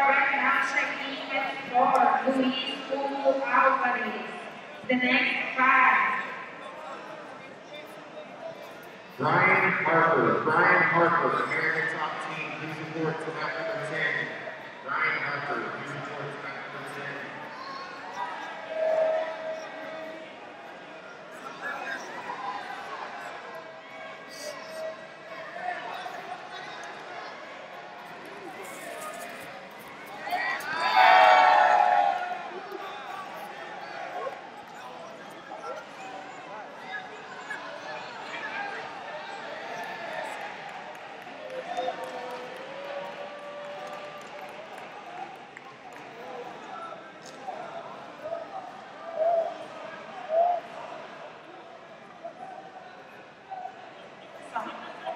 Checking for Luis Hugo Alvarez. The next five. Brian Harper. Brian Harper, American Top Team. Please report to map